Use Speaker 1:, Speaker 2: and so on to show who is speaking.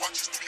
Speaker 1: watch this